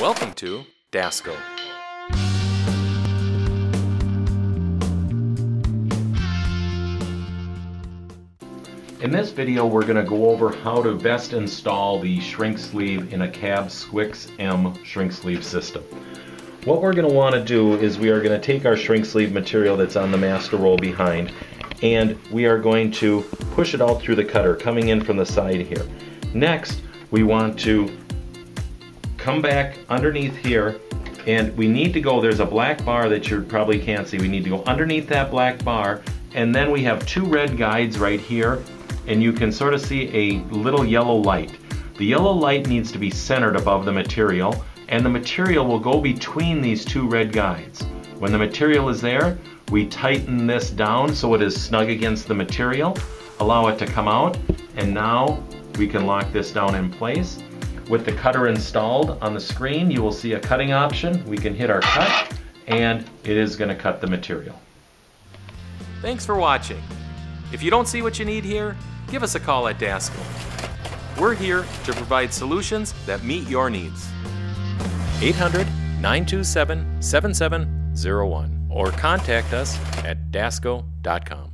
Welcome to Dasco. In this video we're going to go over how to best install the shrink sleeve in a cab Squix M shrink sleeve system. What we're going to want to do is we are going to take our shrink sleeve material that's on the master roll behind and we are going to push it out through the cutter coming in from the side here. Next we want to come back underneath here and we need to go, there's a black bar that you probably can't see, we need to go underneath that black bar and then we have two red guides right here and you can sort of see a little yellow light. The yellow light needs to be centered above the material and the material will go between these two red guides. When the material is there, we tighten this down so it is snug against the material, allow it to come out, and now we can lock this down in place. With the cutter installed on the screen, you will see a cutting option. We can hit our cut, and it is going to cut the material. Thanks for watching. If you don't see what you need here, give us a call at Dasco. We're here to provide solutions that meet your needs. 800 927 7701 or contact us at dasco.com.